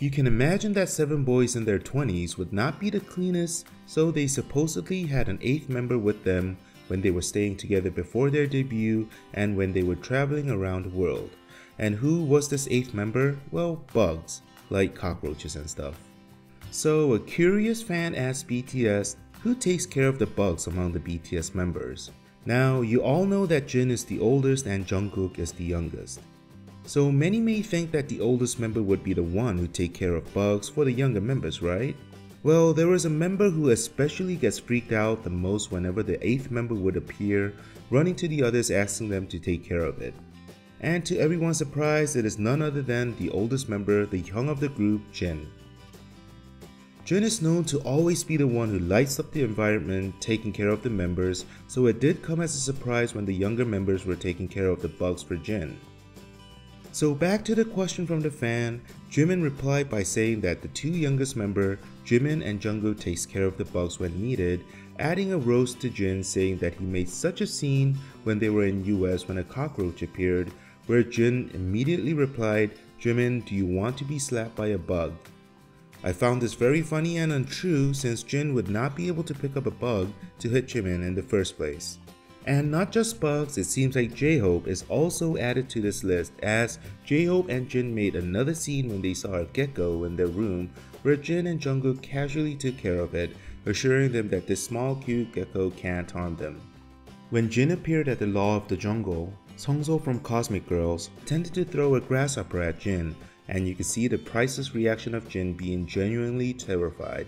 You can imagine that seven boys in their 20s would not be the cleanest, so they supposedly had an eighth member with them when they were staying together before their debut and when they were traveling around the world. And who was this eighth member? Well, bugs, like cockroaches and stuff. So a curious fan asked BTS who takes care of the bugs among the BTS members. Now, you all know that Jin is the oldest and Jungkook is the youngest. So many may think that the oldest member would be the one who take care of bugs for the younger members, right? Well, there is a member who especially gets freaked out the most whenever the 8th member would appear, running to the others asking them to take care of it. And to everyone's surprise, it is none other than the oldest member, the young of the group, Jin. Jin is known to always be the one who lights up the environment, taking care of the members, so it did come as a surprise when the younger members were taking care of the bugs for Jin. So back to the question from the fan, Jimin replied by saying that the two youngest member, Jimin and Jungkook takes care of the bugs when needed, adding a roast to Jin saying that he made such a scene when they were in US when a cockroach appeared, where Jin immediately replied, Jimin, do you want to be slapped by a bug? I found this very funny and untrue since Jin would not be able to pick up a bug to hit Jimin in the first place. And not just bugs, it seems like J-Hope is also added to this list as J-Hope and Jin made another scene when they saw a gecko in their room where Jin and Jungkook casually took care of it, assuring them that this small cute gecko can't harm them. When Jin appeared at the Law of the Jungle, Seongso from Cosmic Girls tended to throw a grasshopper at Jin, and you can see the priceless reaction of Jin being genuinely terrified.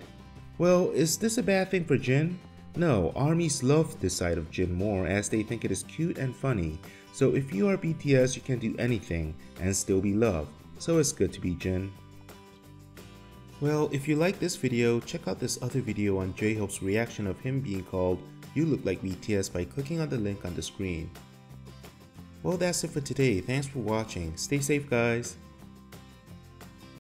Well, is this a bad thing for Jin? No, armies love this side of Jin more as they think it is cute and funny, so if you are BTS you can do anything and still be loved, so it's good to be Jin. Well, if you like this video, check out this other video on J-Hope's reaction of him being called You Look Like BTS by clicking on the link on the screen. Well that's it for today, thanks for watching, stay safe guys!